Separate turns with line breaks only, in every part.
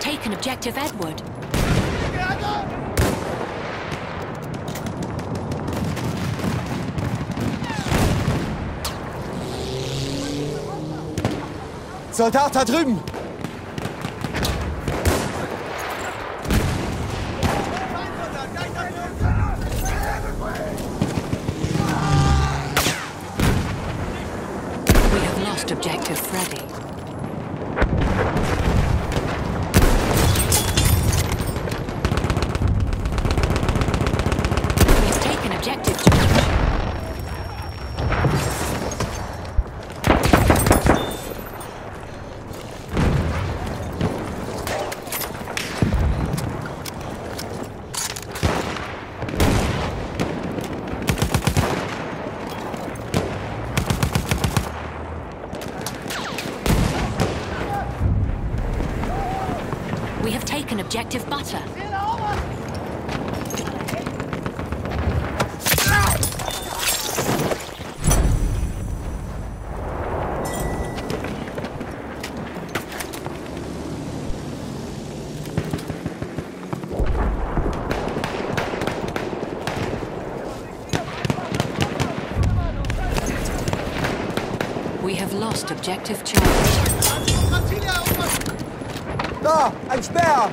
taken objective Edward.
Soldat da drüben!
We have lost objective Freddy. We have taken objective George. We have taken objective Butter. We have lost objective Charlie.
Da! Ein Speer!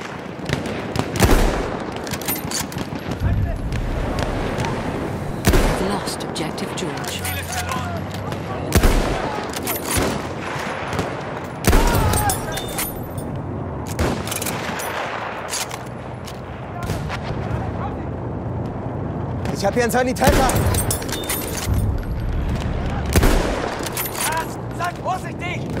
Lost objective George.
Ich habe hier einen Sanitäter!
Sag vorsichtig!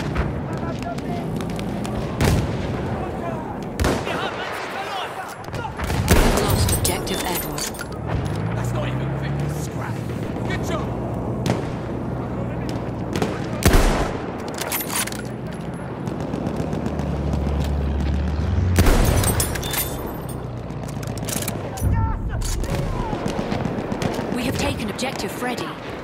Objective Freddy.